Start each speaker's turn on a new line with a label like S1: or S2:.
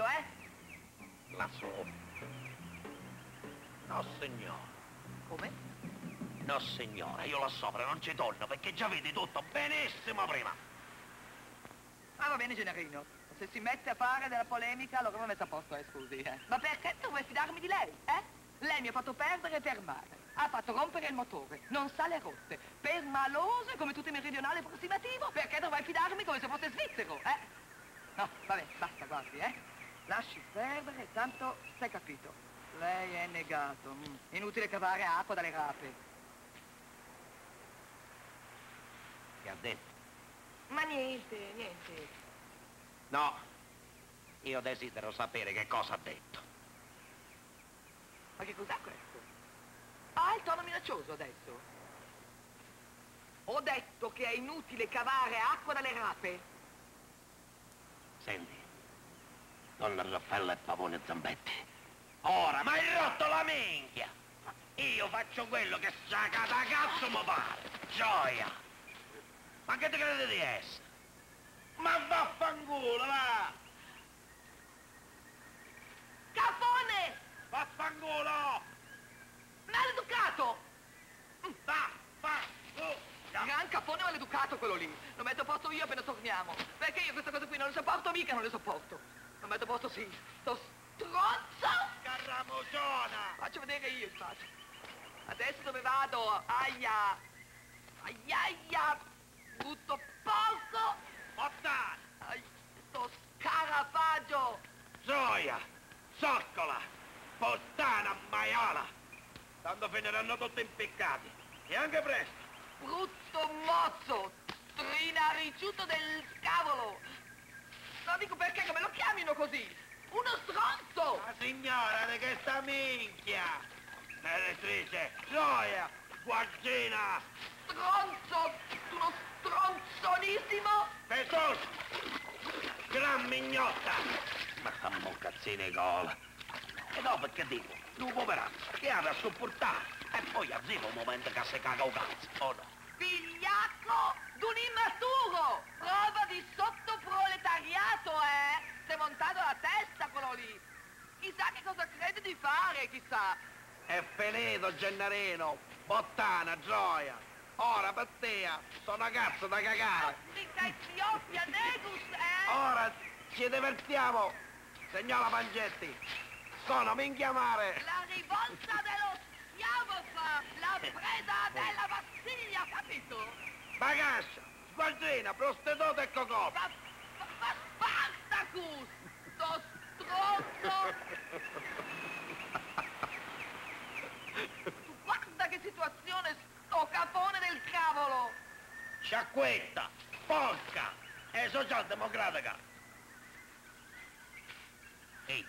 S1: meglio, eh?
S2: Lassù. No, signore.
S1: Come?
S2: No, signore, io là sopra non ci torno perché già vedi tutto benissimo prima.
S1: Ah, va bene, Gennarino. Se si mette a fare della polemica, allora non mette a posto, eh, scusi. Eh. Ma perché dovrei fidarmi di lei, eh? Lei mi ha fatto perdere e fermare. Ha fatto rompere il motore. Non sa le rotte. Permaloso come tutto il meridionale approssimativo. Perché dovrei fidarmi come se fosse svizzero, eh? No, vabbè, basta, guardi, eh? Lasci perdere, tanto s'è capito. Lei è negato. Inutile cavare acqua dalle rape.
S2: Che ha detto?
S1: Ma niente, niente.
S2: No. Io desidero sapere che cosa ha detto.
S1: Ma che cos'è questo? Ah, il tono minaccioso adesso. Ho detto che è inutile cavare acqua dalle rape.
S2: Senti, donna Raffaella e Pavone Zambetti. Ora, ma hai rotto la minchia! Io faccio quello che sciaca da cazzo mi pare! Gioia! Ma che ti credi di essere? Ma vaffanculo, va!
S1: Capone!
S2: Vaffanculo!
S1: Maleducato!
S2: Vaffanculo!
S1: Gran capone maleducato quello lì. Lo metto a posto io appena torniamo. Perché io queste cose qui non le sopporto mica, non le sopporto. Lo metto a posto sì. Sto stronzo!
S2: Carramugiona!
S1: Faccio vedere io il faccio. Adesso dove vado? Aia! Aia aia! Brutto porco!
S2: Ottana!
S1: Ai, sto scarafaggio!
S2: Gioia! Zoccola! Puttana maiala! Tanto finiranno tutti impiccati. E anche presto!
S1: Brutto mozzo! Trinariciuto del cavolo! No, dico perché che me lo chiamino così! Uno stronzo!
S2: La signora di che sta minchia! Elettrice! Gioia! Guargina!
S1: Stronzo! Uno stronzonissimo!
S2: Pesoso! Gran mignotta! Ma fammi un cazzino di cola! E dopo che dico? Un poverazzo che ha da sopportare! E poi arriva un momento che si caga un cazzo, o no?
S1: Figliacco d'un immaturo! Prova di sottoproletariato, eh! Si è montato la testa quello lì! Chissà che cosa crede di chissà!
S2: È finito, Gennarino! Bottana, gioia! Ora per te, sono una cazzo da cagare!
S1: Eh!
S2: Ora ci divertiamo! Signora Pangetti, sono minchia mare!
S1: La rivolta dello schiavo, la preda della Vassiglia, capito?
S2: Bagascia, sguardina, prostituta e cocò!
S1: Ma, ma, ma Spartacus! Sto stronzo! Tu guarda che situazione, sto capone del cavolo!
S2: Sciacquetta, porca! E socialdemocratica! Ehi,